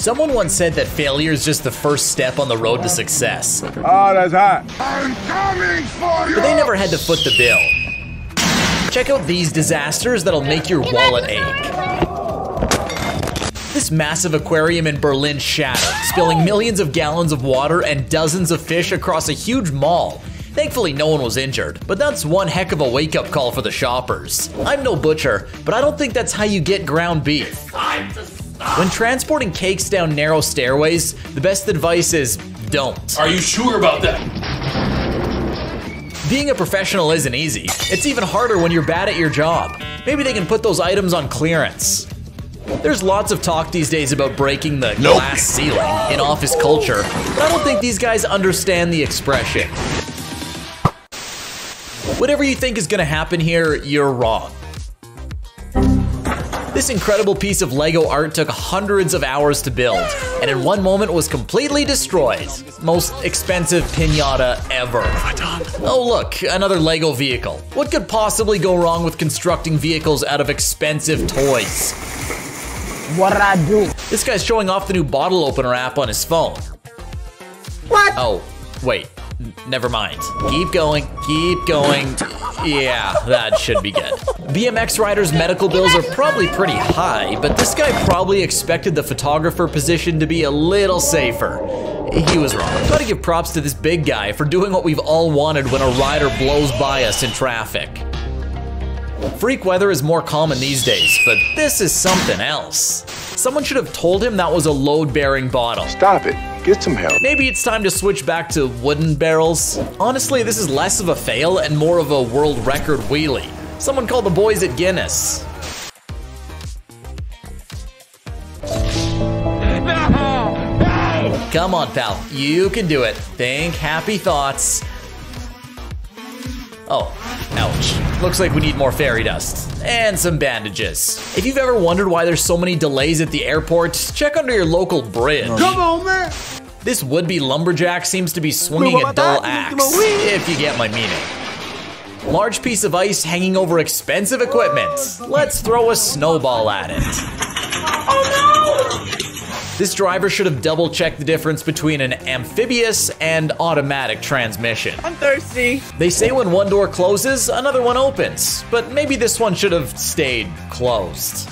Someone once said that failure is just the first step on the road to success. Oh, that's hot. I'm coming for you! But they never had to foot the bill. Check out these disasters that'll make your wallet ache. This massive aquarium in Berlin shattered, spilling millions of gallons of water and dozens of fish across a huge mall. Thankfully, no one was injured, but that's one heck of a wake up call for the shoppers. I'm no butcher, but I don't think that's how you get ground beef. When transporting cakes down narrow stairways, the best advice is don't. Are you sure about that? Being a professional isn't easy. It's even harder when you're bad at your job. Maybe they can put those items on clearance. There's lots of talk these days about breaking the glass ceiling in office culture, but I don't think these guys understand the expression. Whatever you think is gonna happen here, you're wrong. This incredible piece of LEGO art took hundreds of hours to build, and in one moment was completely destroyed. Most expensive pinata ever. Oh look, another LEGO vehicle. What could possibly go wrong with constructing vehicles out of expensive toys? What did I do? This guy's showing off the new bottle opener app on his phone. What? Oh, wait. Never mind. Keep going. Keep going. Yeah, that should be good. BMX riders' medical bills are probably pretty high, but this guy probably expected the photographer position to be a little safer. He was wrong. Gotta give props to this big guy for doing what we've all wanted when a rider blows by us in traffic. Freak weather is more common these days, but this is something else. Someone should have told him that was a load bearing bottle. Stop it. Get some help. Maybe it's time to switch back to wooden barrels. Honestly, this is less of a fail and more of a world record wheelie. Someone called the boys at Guinness. Come on, pal. You can do it. Think happy thoughts. Oh, ouch. Looks like we need more fairy dust. And some bandages. If you've ever wondered why there's so many delays at the airport, check under your local bridge. Come on, man! This would-be lumberjack seems to be swinging a dull axe, if you get my meaning. Large piece of ice hanging over expensive equipment. Let's throw a snowball at it. This driver should have double checked the difference between an amphibious and automatic transmission. I'm thirsty. They say when one door closes, another one opens, but maybe this one should have stayed closed.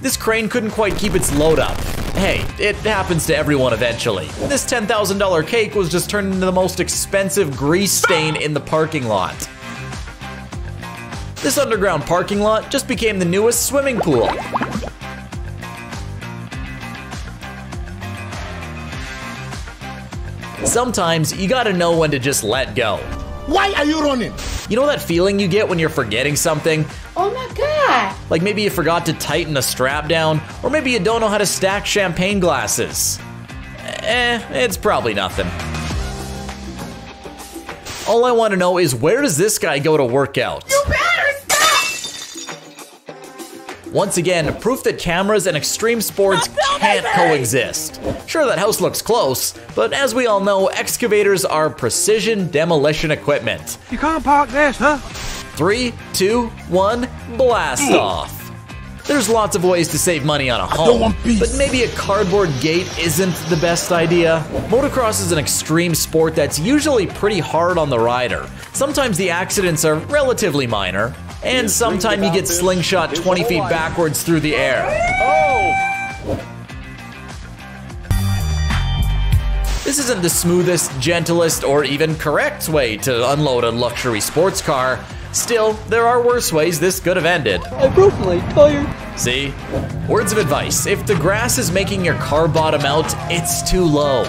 This crane couldn't quite keep its load up. Hey, it happens to everyone eventually. This $10,000 cake was just turned into the most expensive grease stain in the parking lot. This underground parking lot just became the newest swimming pool. Sometimes you gotta know when to just let go. Why are you running? You know that feeling you get when you're forgetting something? Oh my god. Like maybe you forgot to tighten a strap down, or maybe you don't know how to stack champagne glasses. Eh, it's probably nothing. All I want to know is where does this guy go to work out? You better stop. Once again, proof that cameras and extreme sports can't coexist. Sure, that house looks close, but as we all know, excavators are precision demolition equipment. You can't park this, huh? Three, two, one, blast hmm. off. There's lots of ways to save money on a home, don't want peace. but maybe a cardboard gate isn't the best idea. Motocross is an extreme sport that's usually pretty hard on the rider. Sometimes the accidents are relatively minor, and sometimes you get slingshot 20 feet backwards through the air. Oh! This isn't the smoothest, gentlest, or even correct way to unload a luxury sports car. Still, there are worse ways this could have ended. I broke my tire. See? Words of advice if the grass is making your car bottom out, it's too low.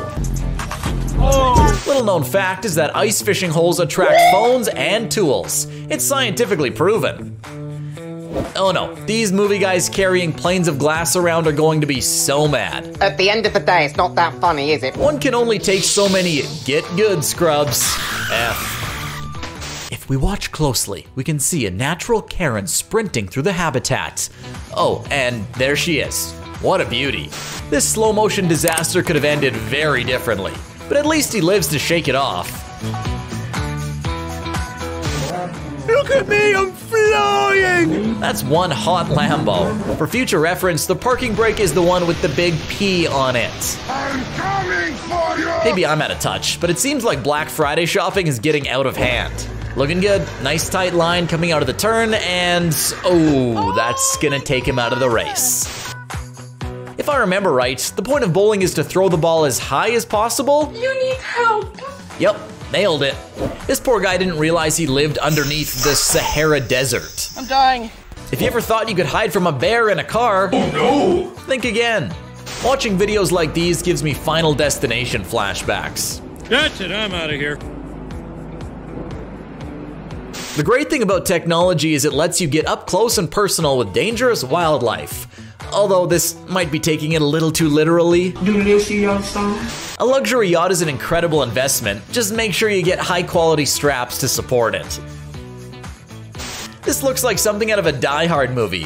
Little known fact is that ice fishing holes attract phones and tools. It's scientifically proven. Oh no, these movie guys carrying planes of glass around are going to be so mad. At the end of the day, it's not that funny, is it? One can only take so many get good scrubs. F. If we watch closely, we can see a natural Karen sprinting through the habitat. Oh, and there she is. What a beauty. This slow motion disaster could have ended very differently, but at least he lives to shake it off. Look at me, I'm Annoying! That's one hot Lambo. For future reference, the parking brake is the one with the big P on it. I'm coming for you! Maybe I'm out of touch, but it seems like Black Friday shopping is getting out of hand. Looking good. Nice tight line coming out of the turn, and oh, that's gonna take him out of the race. If I remember right, the point of bowling is to throw the ball as high as possible. You need help. Yep, nailed it. This poor guy didn't realize he lived underneath the Sahara Desert. I'm dying. If you ever thought you could hide from a bear in a car, oh no! Think again. Watching videos like these gives me Final Destination flashbacks. That's it, I'm out of here. The great thing about technology is it lets you get up close and personal with dangerous wildlife. Although this might be taking it a little too literally. Do this, you youngster. A luxury yacht is an incredible investment, just make sure you get high quality straps to support it. This looks like something out of a Die Hard movie.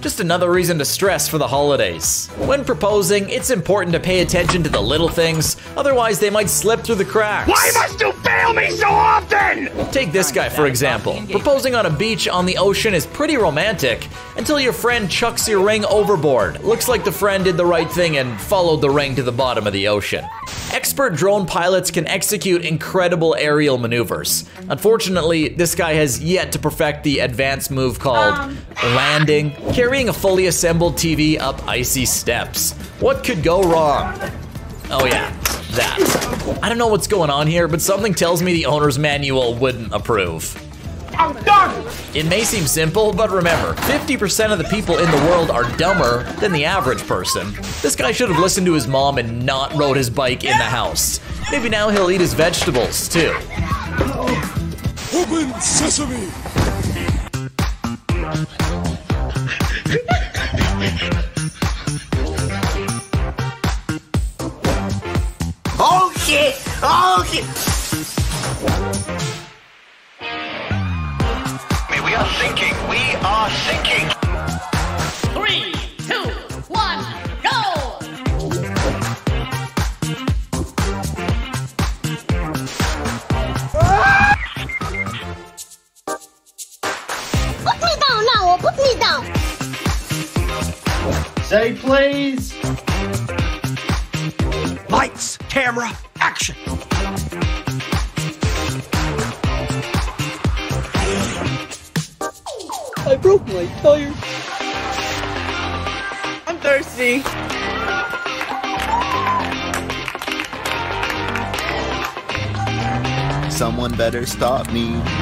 Just another reason to stress for the holidays. When proposing, it's important to pay attention to the little things, otherwise they might slip through the cracks. Why must you fail me so often? Take this guy for example. Proposing on a beach on the ocean is pretty romantic until your friend chucks your ring overboard. Looks like the friend did the right thing and followed the ring to the bottom of the ocean. Expert drone pilots can execute incredible aerial maneuvers. Unfortunately, this guy has yet to perfect the advanced move called Um. landing, carrying a fully assembled TV up icy steps. What could go wrong? Oh yeah, that. I don't know what's going on here, but something tells me the owner's manual wouldn't approve. I'm done! It may seem simple, but remember, 50% of the people in the world are dumber than the average person. This guy should have listened to his mom and not rode his bike in the house. Maybe now he'll eat his vegetables, too. Open sesame! Oh shit! Oh shit! Please! Lights, camera, action! I broke my tire. I'm thirsty. Someone better stop me.